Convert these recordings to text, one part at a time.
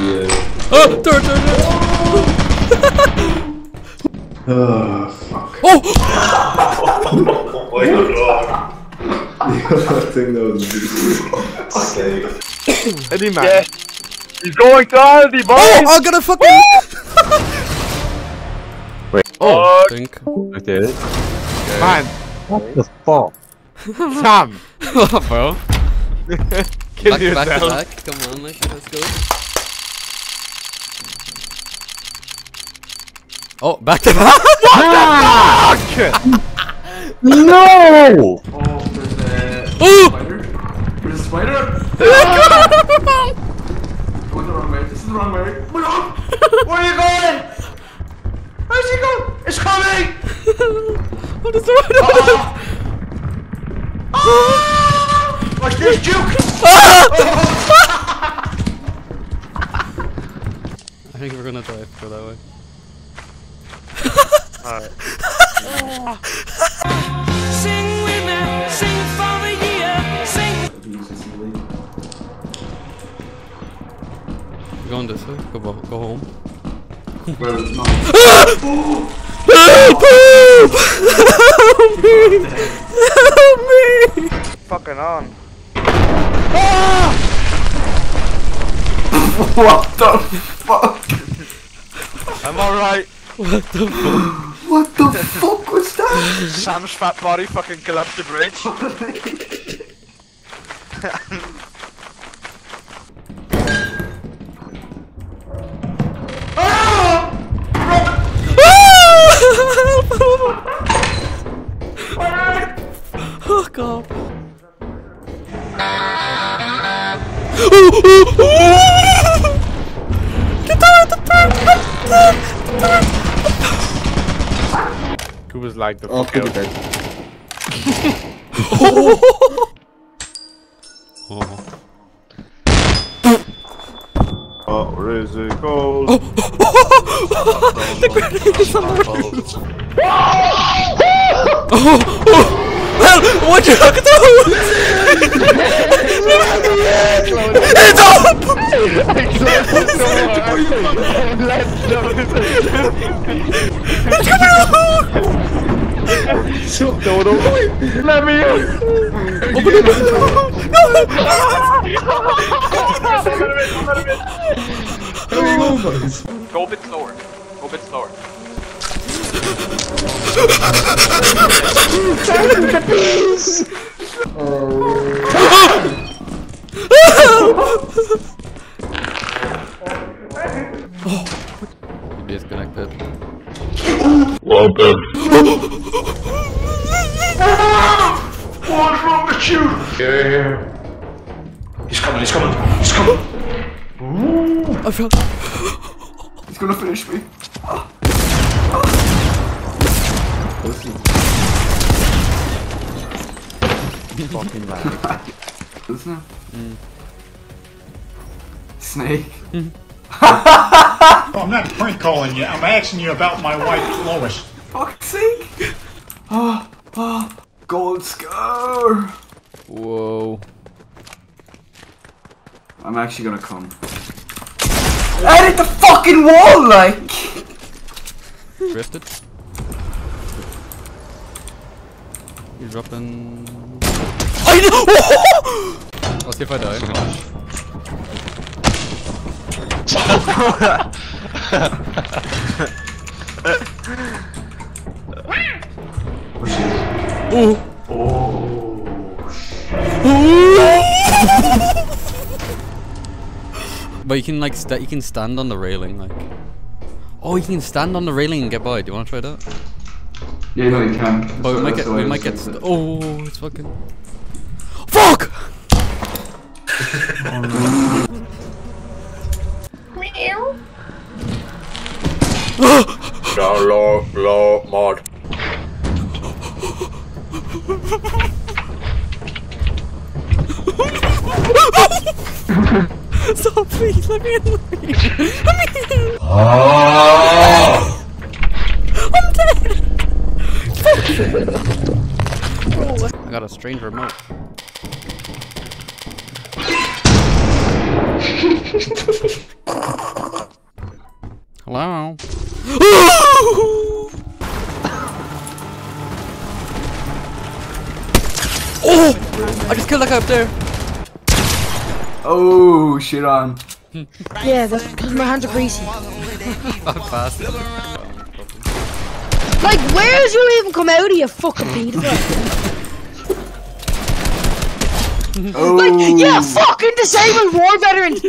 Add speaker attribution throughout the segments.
Speaker 1: Yeah.
Speaker 2: Oh, turn, turn, turn.
Speaker 1: Oh, fuck.
Speaker 2: Oh!
Speaker 3: Oh my god.
Speaker 1: I think that was really
Speaker 4: Eddie man.
Speaker 3: Yeah. He's going to Aldi, boys!
Speaker 2: Oh, I got a fucking.
Speaker 4: Wait.
Speaker 2: Oh, oh think.
Speaker 4: Okay. Man. What the fuck? Sam.
Speaker 2: Bro.
Speaker 4: Kill
Speaker 2: Back, back back. Come on, like, let's go. Oh, back to back.
Speaker 4: Fuck!
Speaker 5: Oh, there's a
Speaker 2: Ooh!
Speaker 5: spider. There's a spider. Going the wrong way. This is the wrong way. Oh my god! Where are you going? Where's he going? It's coming!
Speaker 2: What is the matter?
Speaker 5: Ah! Ah! Watch this juke!
Speaker 2: I think we're gonna die for that way.
Speaker 6: Sing with me, sing for the year, sing.
Speaker 2: We're going this way. Go, go home.
Speaker 5: Well, no.
Speaker 2: Help! Help me! Help me!
Speaker 3: Fucking on.
Speaker 5: What the fuck?
Speaker 3: I'm alright.
Speaker 2: What the fuck?
Speaker 5: What the fuck was that?
Speaker 3: Sam's fat body fucking collapsed the bridge.
Speaker 2: Oh god.
Speaker 4: Who was like the
Speaker 1: Oh,
Speaker 4: fuck
Speaker 1: could be
Speaker 4: out?
Speaker 1: dead.
Speaker 2: Oh.
Speaker 4: Oh, where's it gold?
Speaker 2: Help! What you look at It's up!
Speaker 4: Let me in!
Speaker 3: Go a bit slower. Go a bit slower.
Speaker 2: You disconnected.
Speaker 5: What's wrong with you? Yeah. He's coming, he's coming, he's coming.
Speaker 2: I fell.
Speaker 5: He's gonna finish me.
Speaker 4: Fucking lag.
Speaker 5: Isn't it? Snake.
Speaker 7: Oh, I'm not prank calling you. I'm asking you about my wife, Lois.
Speaker 5: Fuck's sake. Ah, ah. Gold scar.
Speaker 2: Whoa.
Speaker 5: I'm actually gonna come. Edit the fucking wall, like!
Speaker 2: Drifted. You're dropping. I know! I'll see if I die. But you can like sta you can stand on the railing like. Oh, you can stand on the railing and get by. Do you want to try that?
Speaker 5: Yeah, no, you can.
Speaker 2: But we might get we might get. St oh, it's fucking. Fuck!
Speaker 3: Low, low, mod.
Speaker 2: Stop, please. Let me in. Let me in. Let me in. I'm dead. I got a strange remote. Hello? oh! I just killed that guy up there.
Speaker 5: Oh, shit on.
Speaker 8: Yeah, that's because my hands are greasy.
Speaker 2: I'm fast.
Speaker 8: Like, where did you even come out of, you fucking pedophile?
Speaker 5: Oh.
Speaker 8: Like, yeah, fucking disabled war veteran!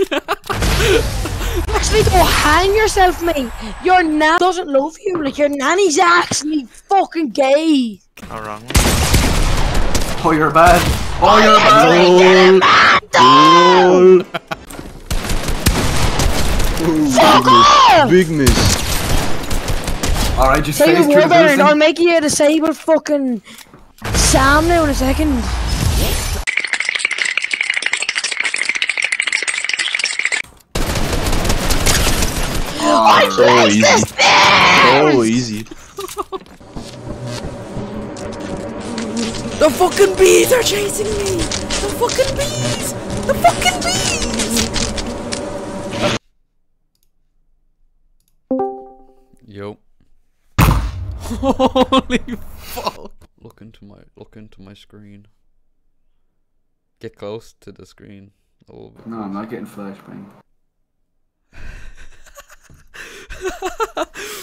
Speaker 8: actually, go hang yourself, mate. Your nan doesn't love you. Like, your nanny's actually fucking gay.
Speaker 3: How wrong?
Speaker 5: Oh, you're bad. Oh, you're bad.
Speaker 8: Fuck off!
Speaker 1: Big miss.
Speaker 5: Alright, just face
Speaker 8: Disabled
Speaker 5: through the
Speaker 8: I'll
Speaker 5: building.
Speaker 8: make you a disabled fucking Sam now in a second.
Speaker 1: Oh, so easy. So easy.
Speaker 2: The fucking bees are chasing me! The fucking bees! The fucking bees! Yo. Holy fuck! Look into my look into my screen. Get close to the screen a little bit.
Speaker 5: No, I'm not getting flashbang.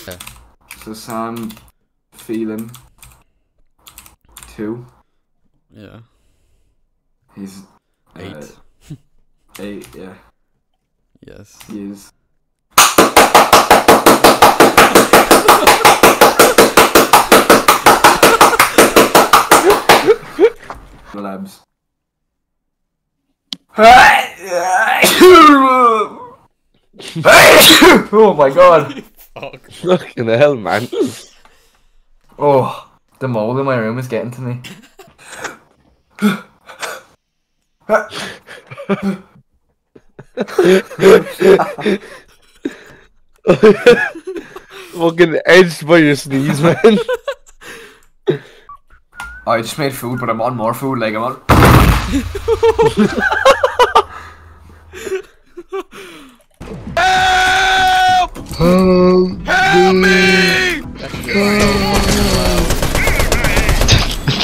Speaker 2: Yeah.
Speaker 5: So Sam, feeling two.
Speaker 2: Yeah.
Speaker 5: He's uh,
Speaker 2: Eight.
Speaker 5: eight. Yeah,
Speaker 2: Yes.
Speaker 5: he is. Labs. oh my god.
Speaker 4: Fucking hell, man.
Speaker 5: Oh, the mold in my room is getting to me.
Speaker 4: Fucking edged by your sneeze, man.
Speaker 5: Oh, I just made food, but I'm on more food. Like I'm on.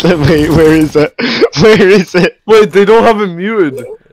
Speaker 1: Wait, where is it? Where is it?
Speaker 4: Wait, they don't have it muted.